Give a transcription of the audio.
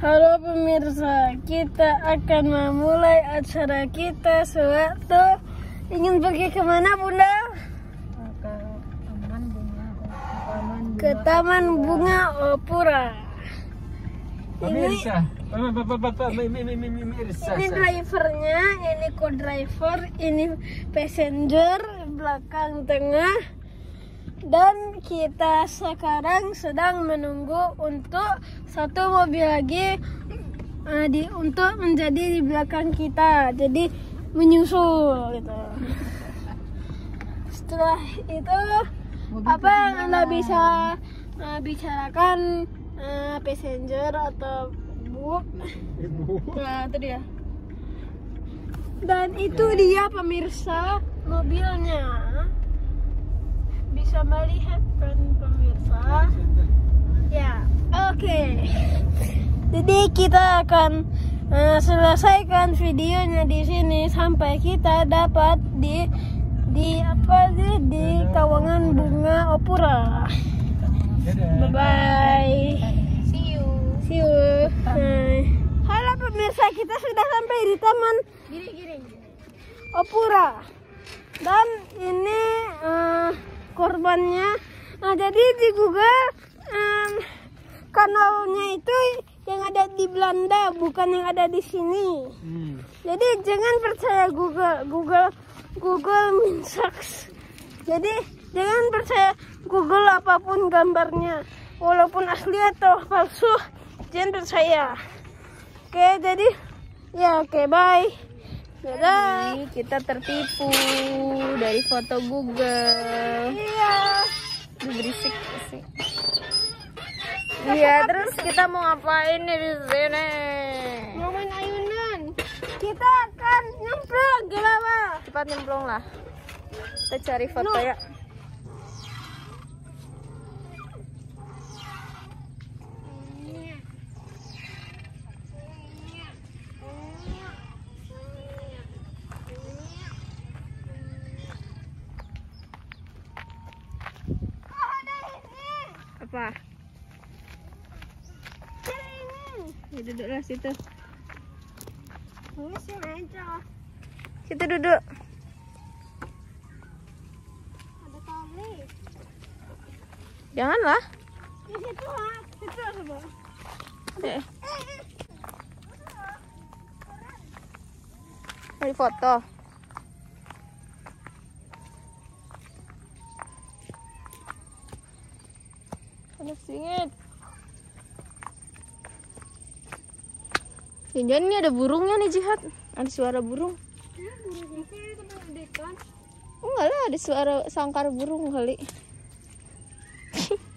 Halo pemirsa, kita akan memulai acara kita sewaktu ingin pergi ke mana bunda? ke taman bunga Ke Taman Bunga Taman Opura. Pemirsa, Bapak, bapak, bapak, mi- mi- mi- mi- mi- mirsa. Ini drivernya, ini co-driver, ini passenger, belakang tengah. Dan kita sekarang sedang menunggu untuk satu mobil lagi eh, di untuk menjadi di belakang kita. Jadi menyusul gitu. Setelah itu apa yang anda bisa eh, bicarakan eh, passenger atau bu? Nah, itu dia. Dan itu dia pemirsa mobilnya. Bisa melihat kan pemirsa? Ya, oke. Jadi kita akan eh, selesaikan videonya di sini sampai kita dapat di di apa sih di kawangan bunga opura. Bye bye. see you See you. Halo pemirsa, kita sudah sampai di Taman gini gini Opura. Dan ini eh, korbannya. Nah, jadi di Google em, kanalnya itu yang ada di Belanda, bukan yang ada di sini. Hmm. Jadi jangan percaya Google. Google Google minsucks. Jadi jangan percaya Google apa pun gambarnya, walaupun asli atau palsu, jangan percaya. Oke, jadi ya oke bye. Dadah. Jadi kita tertipu dari foto Google Iya. Duh, berisik sih Iya, terus kita mau ngapain nih di sini? Mau main ayunan. Kita akan nyemplung bawah. Cepat nyemplung lah. Kita cari foto No. ya. Ya, duduklah situ. Ini sih aja. Situ duduk. Ada kali. Janganlah. Di situ ah, situ coba. Eh. Mau foto. Ada singit. Jangan ini ada burungnya nih Jihad. Ada suara burung. oh burung Enggak lah, ada suara sangkar burung kali.